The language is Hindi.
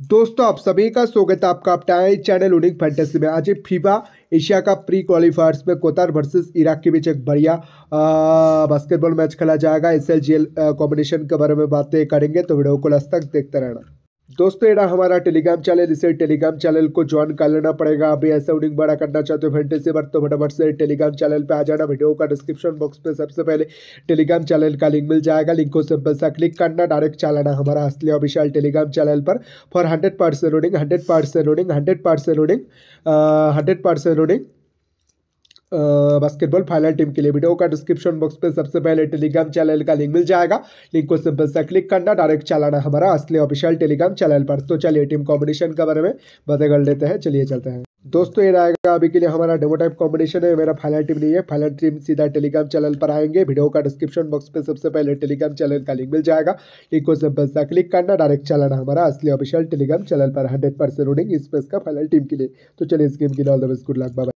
दोस्तों, आप सभी का स्वागत है आपका अपना चैनल उनिक फैंटेसी में। आज फीबा एशिया का प्री क्वालिफायर्स में कोतार वर्सेस इराक के बीच एक बढ़िया बास्केटबॉल मैच खेला जाएगा। एस एल कॉम्बिनेशन के बारे में बातें करेंगे तो वीडियो को लास्ट तक देखते रहना। दोस्तों, ये हमारा टेलीग्राम चैनल इसे टेलीग्राम चैनल को ज्वाइन कर लेना पड़ेगा। अभी ऐसा उडिंग बड़ा करना चाहते हो, घंटे से बढ़ तो फटाफट से टेलीग्राम चैनल पे आ जाना। वीडियो का डिस्क्रिप्शन बॉक्स पे सबसे पहले टेलीग्राम चैनल का लिंक मिल जाएगा। लिंक को सिंपल सा क्लिक करना डायरेक्ट चलाना हमारा। असली ऑफिशियल टेलीग्राम चैनल पर। फॉर हंड्रेड परसेंट रोडिंग हंड्रेड परसेंट रोडिंग हंड्रेड परसेंट रोडिंग हंड्रेड परसेंट रोडिंग बास्केटबॉल फाइनल टीम के लिए वीडियो का डिस्क्रिप्शन बॉक्स पे सबसे पहले टेलीग्राम चैनल का लिंक मिल जाएगा। लिंक को सिंपल सा क्लिक करना डायरेक्ट चलाना हमारा, असली ऑफिशियल टेलीग्राम चैनल पर। तो चलिए टीम कॉम्बिनेशन के बारे में बातें कर लेते हैं, चलिए चलते हैं। दोस्तों, ये रहेगा अभी के लिए हमारा डेमो टाइप कॉम्बिनेशन है, मेरा फाइनल टीम नहीं है। फाइनल टीम सीधा टेलीग्राम चैनल पर आएँगे। वीडियो का डिस्क्रिप्शन बॉक्स पे सबसे पहले टेलीग्राम चैनल का लिंक मिल जाएगा। लिंक को सिंपल सा क्लिक करना डायरेक्ट चलाना हमारा, असली ऑफिशियल टेलीग्राम चैनल पर हंड्रेड परसेंट रोडिंग इस का फाइनल टीम के लिए। तो चलिए इस गेम के लिए all the best good luck bye